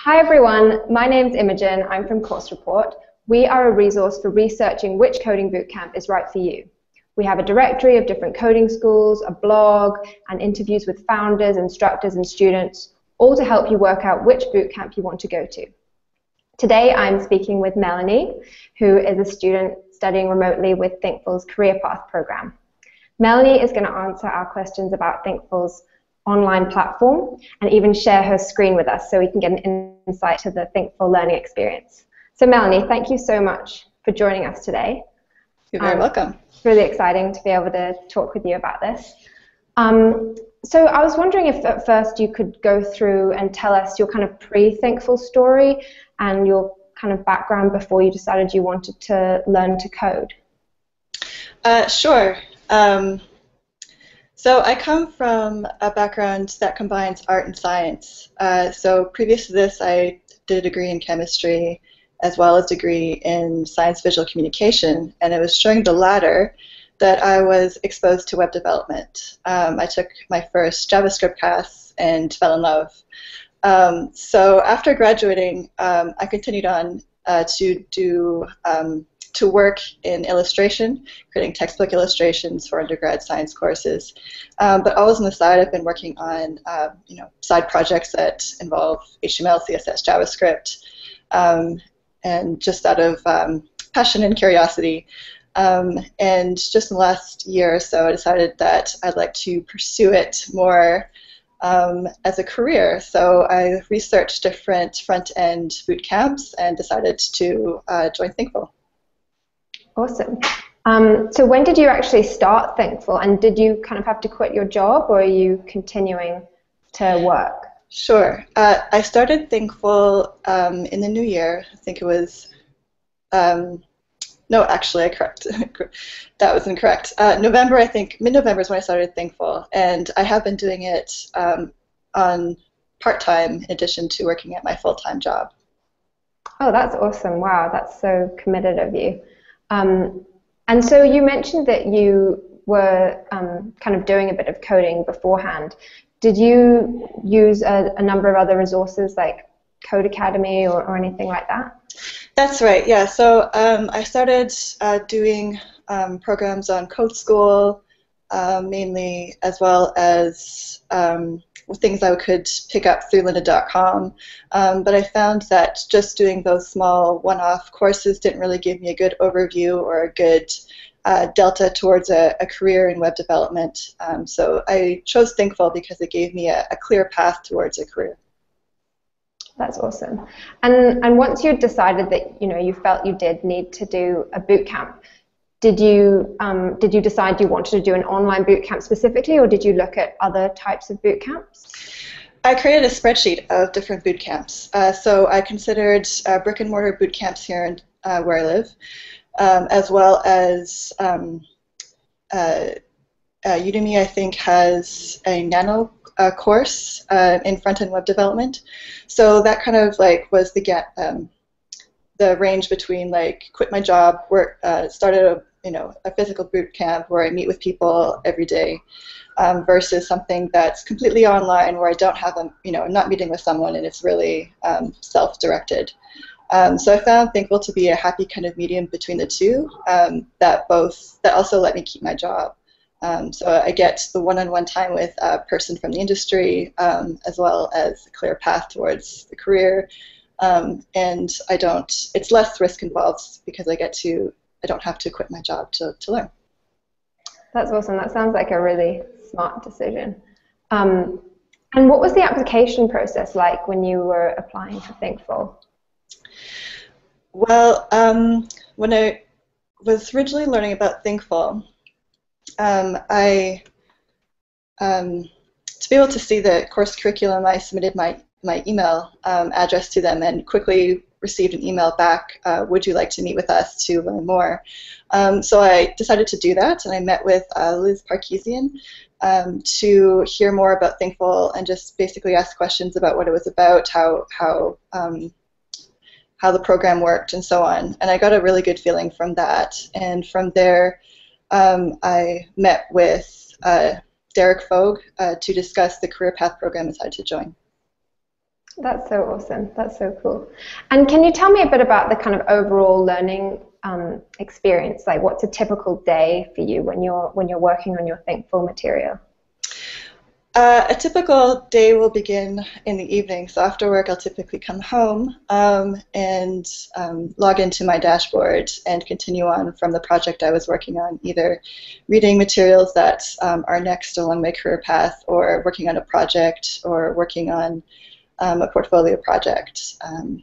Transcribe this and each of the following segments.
Hi everyone, my name's Imogen, I'm from Course Report. We are a resource for researching which coding bootcamp is right for you. We have a directory of different coding schools, a blog, and interviews with founders, instructors, and students, all to help you work out which bootcamp you want to go to. Today I'm speaking with Melanie, who is a student studying remotely with Thinkful's Career Path program. Melanie is going to answer our questions about Thinkful's online platform and even share her screen with us so we can get an insight to the Thinkful learning experience. So Melanie, thank you so much for joining us today. You're very um, welcome. It's really exciting to be able to talk with you about this. Um, so I was wondering if at first you could go through and tell us your kind of pre-Thinkful story and your kind of background before you decided you wanted to learn to code. Uh, sure. Um, so I come from a background that combines art and science. Uh, so previous to this, I did a degree in chemistry as well as a degree in science visual communication, and it was during the latter that I was exposed to web development. Um, I took my first JavaScript class and fell in love. Um, so after graduating, um, I continued on uh, to do um, to work in illustration, creating textbook illustrations for undergrad science courses. Um, but always on the side, I've been working on uh, you know side projects that involve HTML, CSS, JavaScript, um, and just out of um, passion and curiosity. Um, and just in the last year or so, I decided that I'd like to pursue it more um, as a career. So I researched different front-end boot camps and decided to uh, join Thinkful. Awesome. Um, so when did you actually start Thinkful, and did you kind of have to quit your job, or are you continuing to work? Sure. Uh, I started Thinkful um, in the new year. I think it was. Um, no, actually, I correct. that was incorrect. Uh, November, I think, mid-November is when I started Thinkful, and I have been doing it um, on part-time in addition to working at my full-time job. Oh, that's awesome! Wow, that's so committed of you. Um, and so you mentioned that you were um, kind of doing a bit of coding beforehand. Did you use a, a number of other resources like Codecademy or, or, anything like that? That's right, yeah. So um, I started uh, doing um, programs on Code School, uh, mainly, as well as um, things I could pick up through lynda.com. Um, but I found that just doing those small one-off courses didn't really give me a good overview or a good uh, delta towards a, a, career in web development. Um, so I chose Thinkful because it gave me a, a clear path towards a career. That's awesome. And and once you decided that you know you felt you did need to do a boot camp, did you um, did you decide you wanted to do an online boot camp specifically, or did you look at other types of boot camps? I created a spreadsheet of different boot camps. Uh, so I considered uh, brick and mortar boot camps here in, uh, where I live, um, as well as um, uh, Udemy. I think has a nano uh, course in front end web development. So that kind of like was the get. Um, the range between like quit my job, work, uh, started a you know a physical boot camp where I meet with people every day, um, versus something that's completely online where I don't have a you know I'm not meeting with someone and it's really um, self-directed. Um, so I found Thinkful to be a happy kind of medium between the two um, that both that also let me keep my job. Um, so I get the one-on-one time with a person from the industry um, as well as a clear path towards the career um, and I don't. It's less risk involved because I get to. I don't have to quit my job to, to learn. That's awesome. That sounds like a really smart decision. Um, and what was the application process like when you were applying for Thinkful? Well, um, when I was originally learning about Thinkful, um, I um, to be able to see the course curriculum, I submitted my my email um, address to them and quickly received an email back, uh, would you like to meet with us to learn more? Um, so I decided to do that and I met with uh, Liz Parkesian um, to hear more about Thinkful and just basically ask questions about what it was about, how, how, um, how the program worked and so on. And I got a really good feeling from that. And from there, um, I met with uh, Derek Fogue uh, to discuss the career path program I decided to join. That's so awesome. That's so cool. And can you tell me a bit about the kind of overall learning um, experience? Like, what's a typical day for you when you're when you're working on your Thinkful material? Uh, a typical day will begin in the evening. So after work, I'll typically come home um, and um, log into my dashboard and continue on from the project I was working on, either reading materials that um, are next along my career path, or working on a project, or working on um, a portfolio project. Um,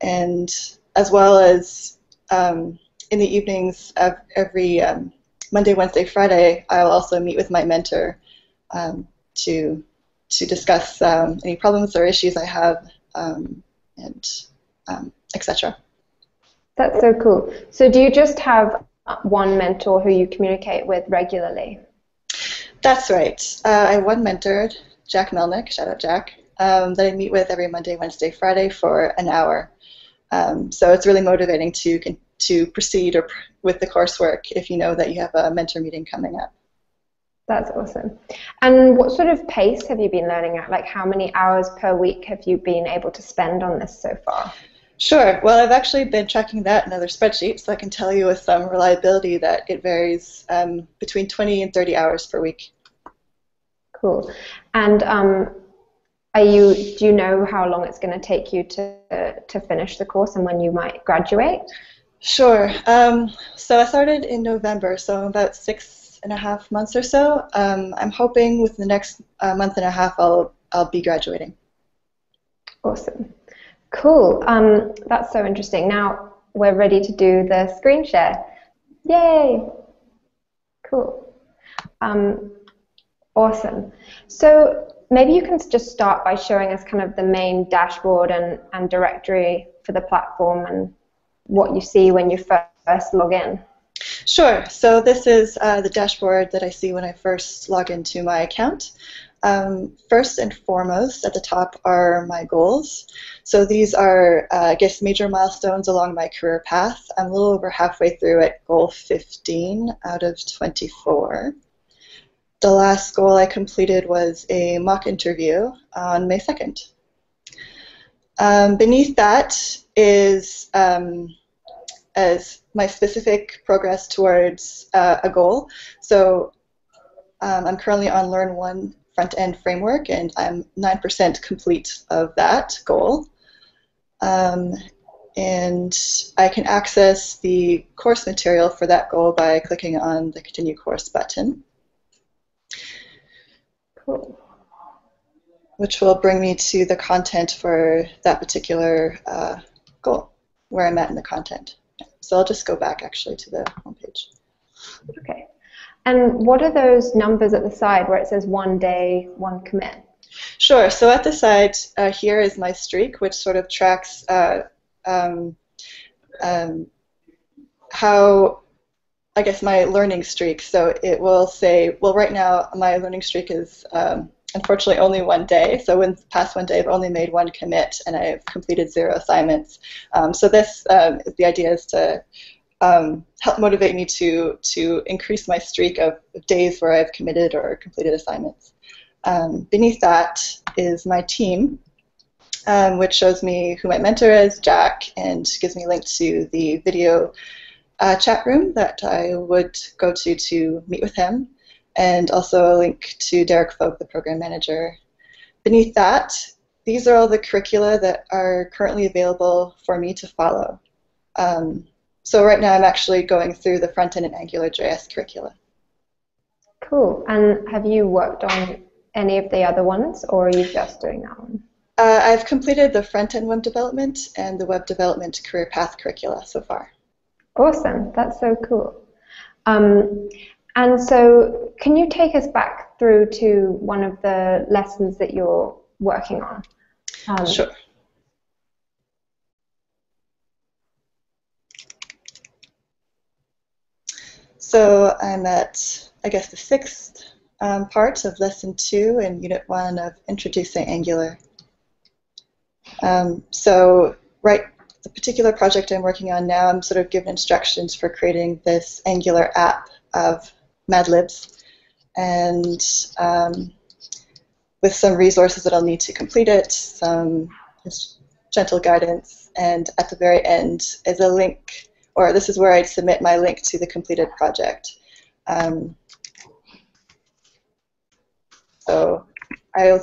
and as well as um, in the evenings of every Monday, Wednesday, Friday, I'll also meet with my mentor. Um, to to discuss um, any problems or issues I have, um, and um, etc. That's so cool. So, do you just have one mentor who you communicate with regularly? That's right. Uh, I have one mentor, Jack Melnick. Shout out Jack. Um, that I meet with every Monday, Wednesday, Friday for an hour. Um, so it's really motivating to to proceed or pr with the coursework if you know that you have a mentor meeting coming up. That's awesome. And what sort of pace have you been learning at? Like, how many hours per week have you been able to spend on this so far? Sure. Well, I've actually been tracking that in other spreadsheets, so I can tell you with some reliability that it varies um, between 20 and 30 hours per week. Cool. And um, are you? Do you know how long it's going to take you to to finish the course and when you might graduate? Sure. Um, so I started in November, so about six and a half months or so. Um, I'm hoping within the next uh, month and a half I'll I'll be graduating. Awesome, cool. Um, that's so interesting. Now we're ready to do the screen share. Yay! Cool. Um, awesome. So maybe you can just start by showing us kind of the main dashboard and, and directory for the platform and what you see when you first log in. Sure. So this is uh, the dashboard that I see when I first log into my account. Um, first and foremost, at the top are my goals. So these are, uh, I guess, major milestones along my career path. I'm a little over halfway through at goal 15 out of 24. The last goal I completed was a mock interview on May 2nd. Um, beneath that is um, as my specific progress towards uh, a goal. So um, I'm currently on Learn One front end framework, and I'm 9% complete of that goal. Um, and I can access the course material for that goal by clicking on the Continue Course button. Cool. Which will bring me to the content for that particular uh, goal, where I'm at in the content. So I'll just go back actually to the homepage. Okay. And what are those numbers at the side where it says one day, one commit? Sure. So at the side uh, here is my streak, which sort of tracks uh, um, um, how, I guess, my learning streak. So it will say, well, right now my learning streak is um, unfortunately only one day. So in the past one day, I've only made one commit, and I've completed zero assignments. Um, so this, um, the idea is to um, help motivate me to to increase my streak of days where I've committed or completed assignments. Um, beneath that is my team, um, which shows me who my mentor is, Jack, and gives me a link to the video uh, chat room that I would go to to meet with him and also a link to Derek Folk, the program manager. Beneath that, these are all the curricula that are currently available for me to follow. Um, so right now I'm actually going through the front-end and AngularJS curricula. Cool. And have you worked on any of the other ones, or are you just doing that one? Uh, I've completed the front-end web development and the web development career path curricula so far. Awesome. That's so cool. Um, and so, can you take us back through to one of the lessons that you're working on? Um, sure. So I'm at, I guess, the sixth um, part of lesson two in unit one of introducing Angular. Um, so right, the particular project I'm working on now, I'm sort of given instructions for creating this Angular app of Mad Libs. And um, with some resources that I'll need to complete it, some gentle guidance, and at the very end is a link, or this is where I'd submit my link to the completed project. Um, so I'll,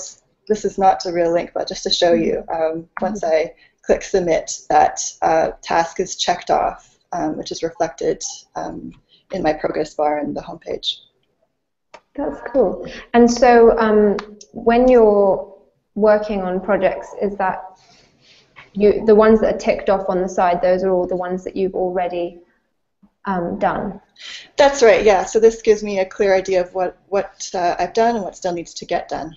this is not a real link, but just to show you, um, once I click submit, that uh, task is checked off, um, which is reflected um, in my progress bar in the homepage. That's cool. And so um, when you're working on projects, is that you the ones that are ticked off on the side, those are all the ones that you've already um, done? That's right, yeah. So this gives me a clear idea of what, what uh, I've done and what still needs to get done.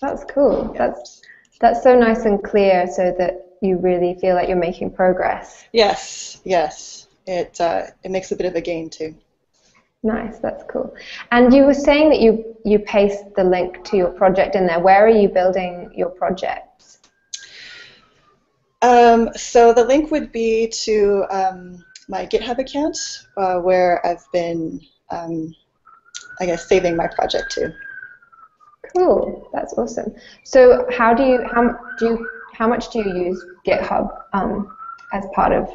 That's cool. That's that's so nice and clear so that you really feel like you're making progress. Yes, yes. It, uh, it makes a bit of a gain too. Nice, that's cool. And you were saying that you, you paste the link to your project in there. Where are you building your projects? Um, so the link would be to um, my GitHub account uh, where I've been, um, I guess, saving my project to. Cool, that's awesome. So how do you how do you how much do you use GitHub um, as part of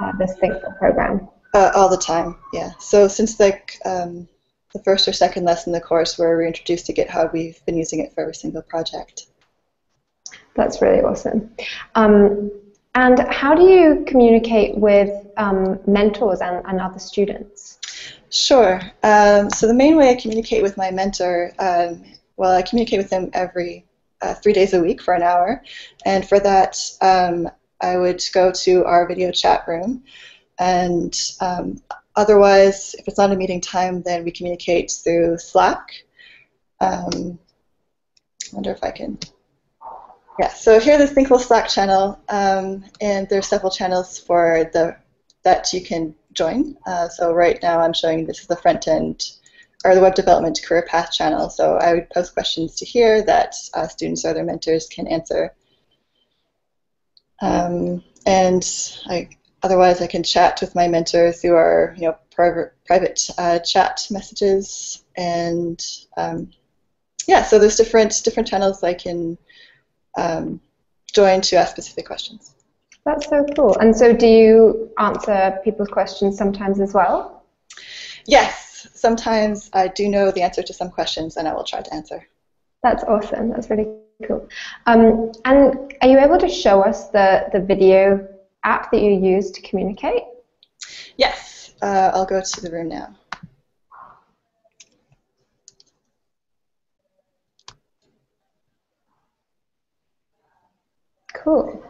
uh, this Thinkful program? Uh, all the time, yeah. So since like um, the first or second lesson in the course where we're introduced to GitHub, we've been using it for every single project. That's really awesome. Um, and how do you communicate with um, mentors and, and, other students? Sure. Um, so the main way I communicate with my mentor, um, well, I communicate with him every uh, three days a week for an hour, and for that, um, I would go to our video chat room. And um, otherwise, if it's not a meeting time, then we communicate through Slack. Um, I wonder if I can. Yeah, so here the Thinkful Slack channel, um, and there's several channels for the that you can join. Uh, so right now I'm showing this is the front end or the web development career path channel. So I would post questions to here that uh, students or their mentors can answer. Um, and I, otherwise, I can chat with my mentor through our, you know, private private uh, chat messages, and um, yeah. So there's different different channels I can um, join to ask specific questions. That's so cool. And so, do you answer people's questions sometimes as well? Yes. Sometimes I do know the answer to some questions, and I will try to answer. That's awesome. That's really cool. Um, and are you able to show us the, the video app that you use to communicate? Yes, uh, I'll go to the room now. Cool.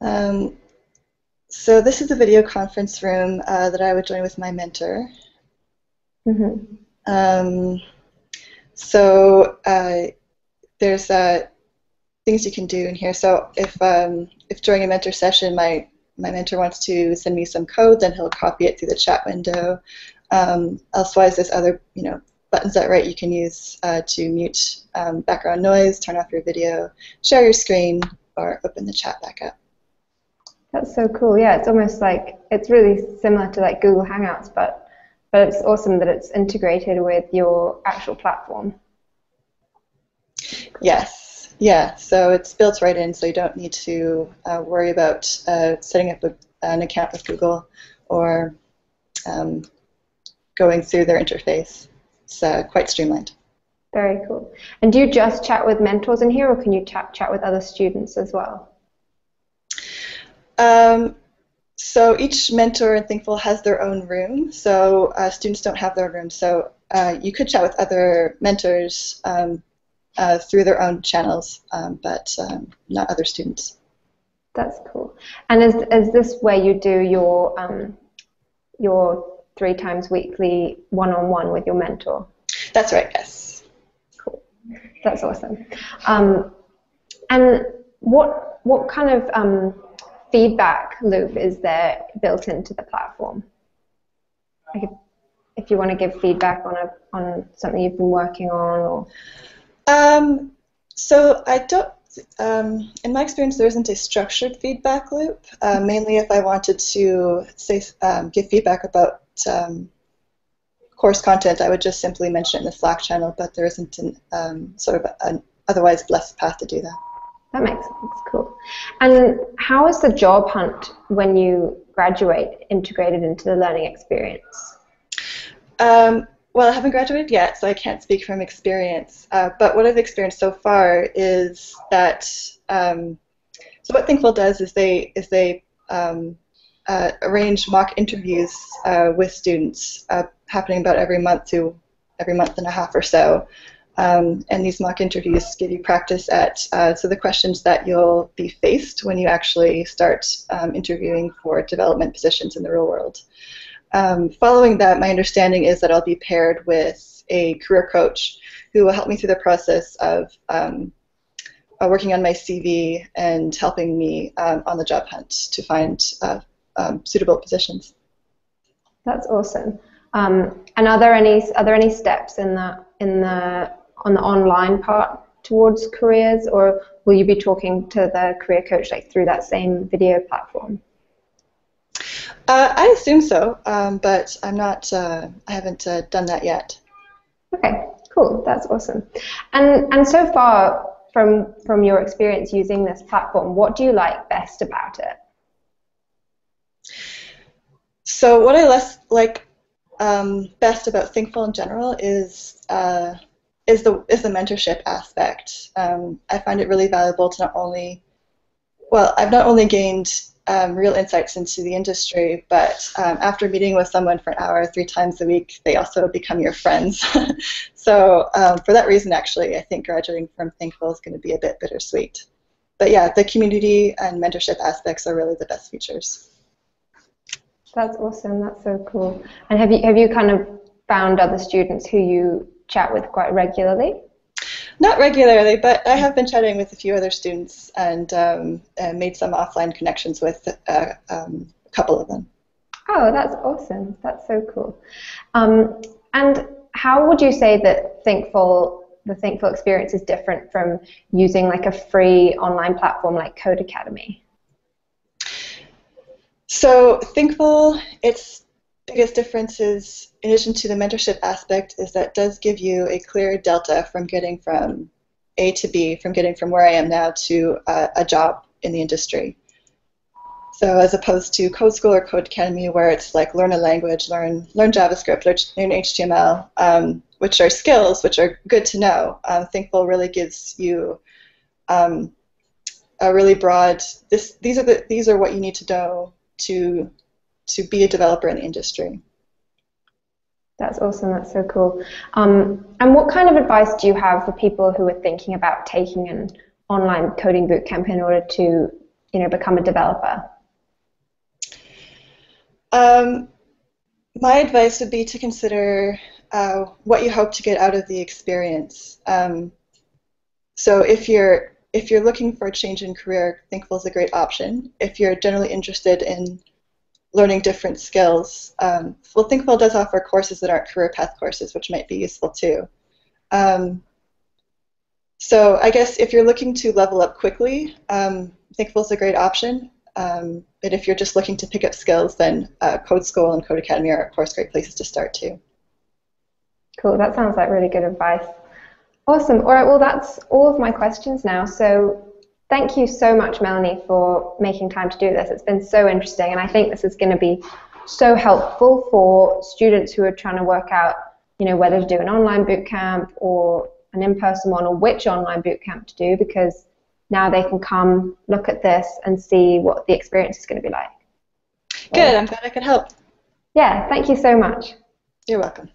Um, so this is a video conference room uh, that I would join with my mentor. Mm -hmm. um, so uh, there's uh, things you can do in here. So if um, if during a mentor session my my mentor wants to send me some code, then he'll copy it through the chat window. Um, elsewise, there's other you know buttons that right you can use uh, to mute um, background noise, turn off your video, share your screen, or open the chat back up. That's so cool. Yeah, it's almost like it's really similar to like Google Hangouts, but but it's awesome that it's integrated with your actual platform. Yes, yeah. So it's built right in, so you don't need to uh, worry about uh, setting up a, an account with Google or um, going through their interface. It's uh, quite streamlined. Very cool. And do you just chat with mentors in here, or can you chat chat with other students as well? Um, so each mentor in Thinkful has their own room. So uh, students don't have their own room. So uh, you could chat with other mentors um, uh, through their own channels, um, but um, not other students. That's cool. And is, is this where you do your um, your three times weekly one-on-one with your mentor? That's right. Yes. Cool. That's awesome. Um, and what what kind of um, feedback loop is there built into the platform? Like if, if you want to give feedback on a on something you've been working on or um, so I don't. Um, in my experience, there isn't a structured feedback loop. Uh, mainly, if I wanted to say um, give feedback about um, course content, I would just simply mention it in the Slack channel, but there isn't an, um, sort of an otherwise blessed path to do that. That makes sense. Cool. And how is the job hunt when you graduate integrated into the learning experience? Um, well, I haven't graduated yet, so I can't speak from experience. Uh, but what I've experienced so far is that um, so what Thinkful does is they is they um, uh, arrange mock interviews uh, with students uh, happening about every month to every month and a half or so. Um, and these mock interviews give you practice at uh, so the questions that you'll be faced when you actually start um, interviewing for development positions in the real world. Um, following that, my understanding is that I'll be paired with a career coach who will help me through the process of um, uh, working on my CV and helping me um, on the job hunt to find uh, um, suitable positions. That's awesome. Um, and are there any are there any steps in the in the on the online part towards careers, or will you be talking to the career coach like through that same video platform? Uh, I assume so, um, but I'm not. Uh, I haven't uh, done that yet. Okay, cool. That's awesome. And and so far, from from your experience using this platform, what do you like best about it? So what I less like um, best about Thinkful in general is uh, is the is the mentorship aspect. Um, I find it really valuable to not only well, I've not only gained um, real insights into the industry, but um, after meeting with someone for an hour three times a week, they also become your friends. so um, for that reason, actually, I think graduating from Thinkful is going to be a bit bittersweet. But yeah, the community and mentorship aspects are really the best features. That's awesome. That's so cool. And have you have you kind of found other students who you chat with quite regularly? Not regularly, but I have been chatting with a few other students and, um, and made some offline connections with uh, um, a couple of them. Oh, that's awesome. That's so cool. Um, and how would you say that Thinkful, the Thinkful experience is different from using like a free online platform like Codecademy? So Thinkful, its biggest difference is, in addition to the mentorship aspect, is that does give you a clear delta from getting from A to B, from getting from where I am now to uh, a job in the industry. So as opposed to Code School or Codecademy, where it's like learn a language, learn learn JavaScript, learn HTML, um, which are skills which are good to know. Um, Thinkful really gives you um, a really broad. This these are the these are what you need to know to to be a developer in the industry. That's awesome. That's so cool. Um, and what kind of advice do you have for people who are thinking about taking an online coding bootcamp in order to, you know, become a developer? Um, my advice would be to consider uh, what you hope to get out of the experience. Um, so if you're if you're looking for a change in career, Thinkful is a great option. If you're generally interested in learning different skills, um, well, Thinkful does offer courses that aren't career path courses, which might be useful too. Um, so I guess if you're looking to level up quickly, um, Thinkful is a great option. Um, but if you're just looking to pick up skills, then uh, Code School and Codecademy are, of course, great places to start too. Cool. That sounds like really good advice. Awesome. All right. Well, that's all of my questions now. So thank you so much, Melanie, for making time to do this. It's been so interesting, and I think this is going to be so helpful for students who are trying to work out, you know, whether to do an online bootcamp or an in-person one, or which online bootcamp to do, because now they can come look at this and see what the experience is going to be like. Good. I'm glad I could help. Yeah. Thank you so much. You're welcome.